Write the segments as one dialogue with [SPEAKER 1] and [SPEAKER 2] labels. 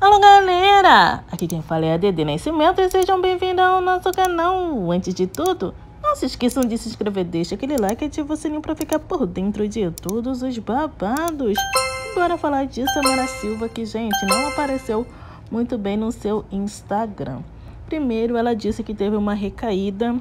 [SPEAKER 1] Alô, galera! Aqui quem fala é a Dede Nascimento e sejam bem-vindos ao nosso canal. Antes de tudo, não se esqueçam de se inscrever, deixa aquele like e ativa o sininho para ficar por dentro de todos os babados. Bora falar de Samara Silva que, gente, não apareceu muito bem no seu Instagram. Primeiro, ela disse que teve uma recaída.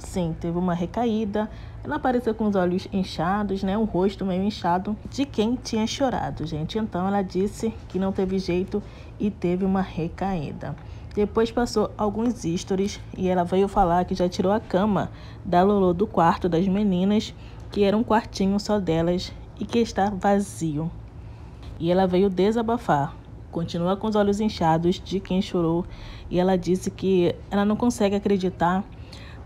[SPEAKER 1] Sim, teve uma recaída. Ela apareceu com os olhos inchados, né? O rosto meio inchado de quem tinha chorado, gente. Então ela disse que não teve jeito e teve uma recaída. Depois passou alguns stories e ela veio falar que já tirou a cama da Lolo do quarto das meninas, que era um quartinho só delas e que está vazio. E ela veio desabafar. Continua com os olhos inchados de quem chorou e ela disse que ela não consegue acreditar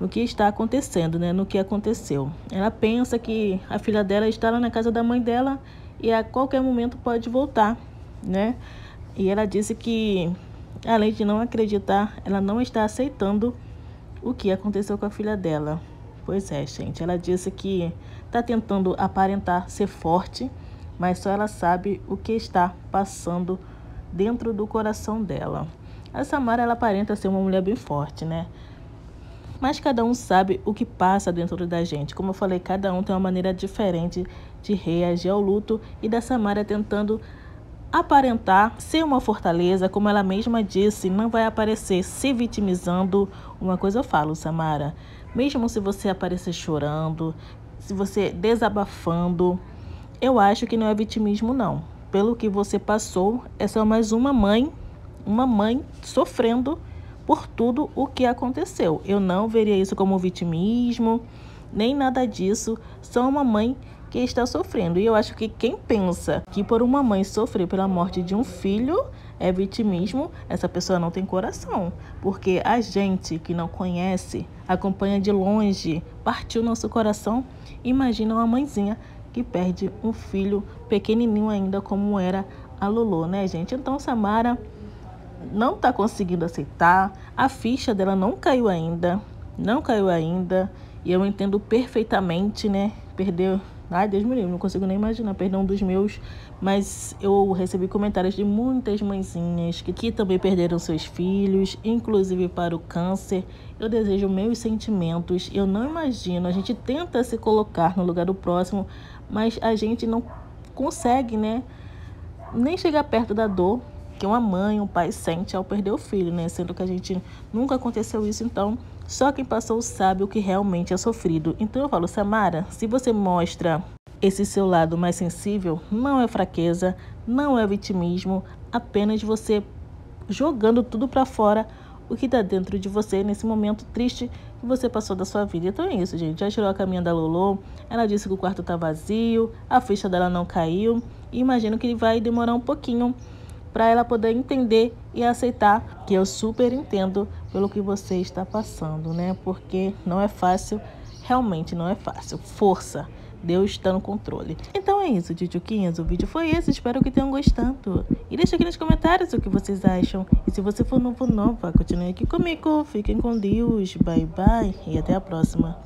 [SPEAKER 1] no que está acontecendo, né? No que aconteceu. Ela pensa que a filha dela está lá na casa da mãe dela e a qualquer momento pode voltar, né? E ela disse que, além de não acreditar, ela não está aceitando o que aconteceu com a filha dela. Pois é, gente. Ela disse que está tentando aparentar ser forte, mas só ela sabe o que está passando dentro do coração dela. A Samara, ela aparenta ser uma mulher bem forte, né? Mas cada um sabe o que passa dentro da gente. Como eu falei, cada um tem uma maneira diferente de reagir ao luto e da Samara tentando aparentar ser uma fortaleza, como ela mesma disse, não vai aparecer se vitimizando. Uma coisa eu falo, Samara, mesmo se você aparecer chorando, se você desabafando, eu acho que não é vitimismo não. Pelo que você passou, é só mais uma mãe, uma mãe sofrendo por tudo o que aconteceu. Eu não veria isso como vitimismo, nem nada disso. Só uma mãe que está sofrendo. E eu acho que quem pensa que por uma mãe sofrer pela morte de um filho é vitimismo, essa pessoa não tem coração. Porque a gente que não conhece, acompanha de longe, partiu nosso coração. Imagina uma mãezinha que perde um filho pequenininho ainda, como era a Lulu, né, gente? Então, Samara não está conseguindo aceitar, a ficha dela não caiu ainda, não caiu ainda, e eu entendo perfeitamente, né? Perdeu. Ai, Deus me livre, não consigo nem imaginar perder um dos meus. Mas eu recebi comentários de muitas mãezinhas que, que também perderam seus filhos, inclusive para o câncer. Eu desejo meus sentimentos. Eu não imagino. A gente tenta se colocar no lugar do próximo, mas a gente não consegue, né? Nem chegar perto da dor que uma mãe, um pai sente ao perder o filho, né? Sendo que a gente nunca aconteceu isso, então só quem passou sabe o que realmente é sofrido. Então eu falo, Samara, se você mostra esse seu lado mais sensível, não é fraqueza, não é vitimismo, apenas você jogando tudo para fora o que está dentro de você nesse momento triste que você passou da sua vida. Então é isso, gente. Já tirou a caminha da Lolo, ela disse que o quarto está vazio, a ficha dela não caiu. E imagino que vai demorar um pouquinho para ela poder entender e aceitar que eu super entendo pelo que você está passando, né? Porque não é fácil, realmente não é fácil. Força. Deus está no controle. Então é isso, Tchutchuquinhas. O vídeo foi esse. Espero que tenham gostado. E deixa aqui nos comentários o que vocês acham. E se você for novo nova, continue aqui comigo. Fiquem com Deus. Bye, bye. E até a próxima.